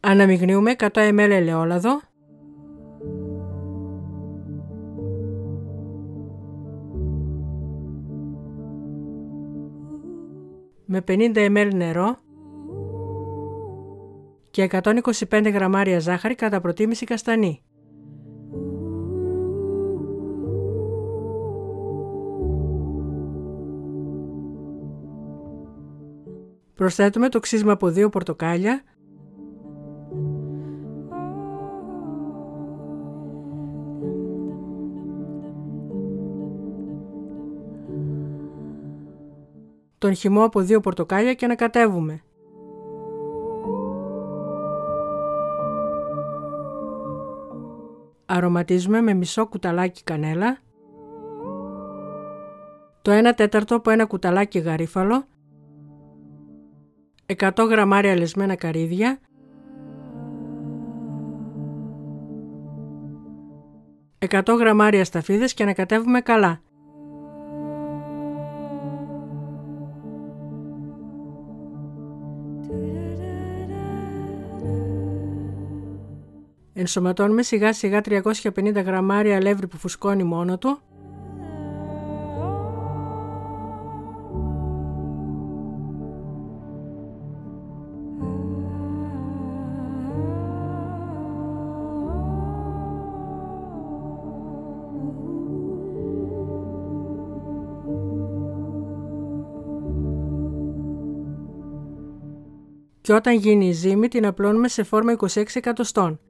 Αναμειγνύουμε 100 ml ελαιόλαδο με 50 ml νερό και 125 γραμμάρια ζάχαρη κατά προτίμηση καστανή. Προσθέτουμε το ξύσμα από δύο πορτοκάλια. Τον χυμό από δύο πορτοκάλια και ανακατεύουμε. Αρωματίζουμε με μισό κουταλάκι κανέλα, το 1 τέταρτο από ένα κουταλάκι γαρίφαλο, 100 γραμμάρια λεσμένα καρύδια, 100 γραμμάρια σταφίδες και ανακατεύουμε καλά. Ενσωματώνουμε σιγά σιγά 350 γραμμάρια αλεύρι που φουσκώνει μόνο του και όταν γίνει η ζύμη την απλώνουμε σε φόρμα 26 εκατοστών.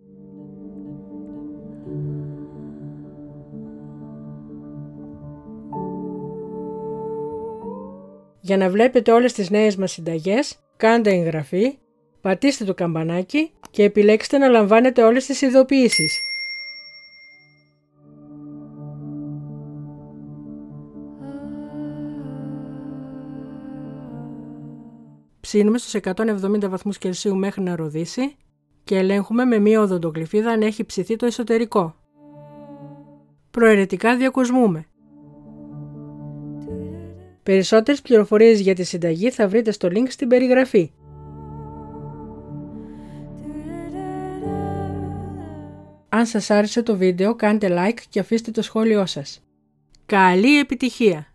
Για να βλέπετε όλες τις νέες μας συνταγές, κάντε εγγραφή, πατήστε το καμπανάκι και επιλέξτε να λαμβάνετε όλες τις ειδοποιήσεις. Ψήνουμε στους 170 βαθμούς Κελσίου μέχρι να ροδίσει και ελέγχουμε με μία οδοντοκλειφίδα αν έχει ψηθεί το εσωτερικό. Προαιρετικά διακοσμούμε. Περισσότερες πληροφορίες για τη συνταγή θα βρείτε στο link στην περιγραφή. Αν σας άρεσε το βίντεο κάντε like και αφήστε το σχόλιο σας. Καλή επιτυχία!